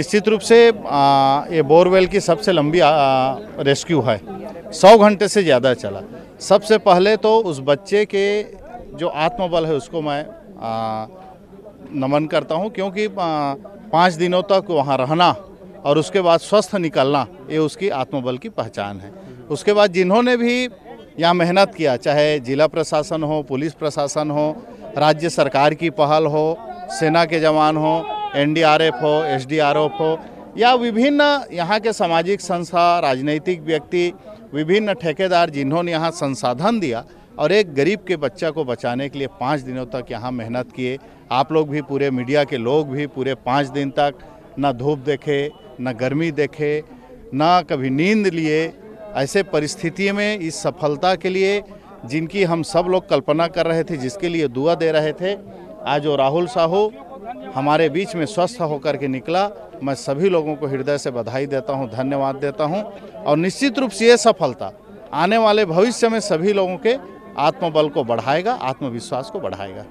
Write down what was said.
निश्चित रूप से आ, ये बोरवेल की सबसे लंबी रेस्क्यू है। सौ घंटे से ज़्यादा चला। सबसे पहले तो उस बच्चे के जो आत्मबल है उसको मैं आ, नमन करता हूँ क्योंकि पाँच दिनों तक वहाँ रहना और उसके बाद स्वस्थ निकलना ये उसकी आत्मबल की पहचान है। उसके बाद जिन्होंने भी यहाँ मेहनत किया चाहे जिला प्रशासन हो पुलिस प्रशासन हो राज्य सरकार की पहल हो सेना के जवान हो एनडीआरएफ हो, एसडीआरएफ हो, या विभिन्न यहाँ के सामाजिक संस्था, राजनीतिक व्यक्ति, विभिन्न ठेकेदार जिन्होंने यहाँ संसाधन दिया और एक गरीब के बच्चा को बचाने के लिए पाँच दिनों तक यहाँ मेहनत किए। आप लोग भी पूरे मीडिया के लोग भी पूरे पाँच दिन तक न धूप देखे, न गर्मी देखे, न कभी नींद लिए। ऐसे परिस्थिति में इस सफलता के लिए जिनकी हम सब लोग कल्पना कर रहे थे, जिसके लिए दुआ दे रहे थे, आज वो राहुल साहू हमारे बीच में स्वस्थ होकर के निकला। मैं सभी लोगों को हृदय से बधाई देता हूँ, धन्यवाद देता हूँ और निश्चित रूप से ये सफलता आने वाले भविष्य में सभी लोगों के आत्मबल को बढ़ाएगा, आत्मविश्वास को बढ़ाएगा।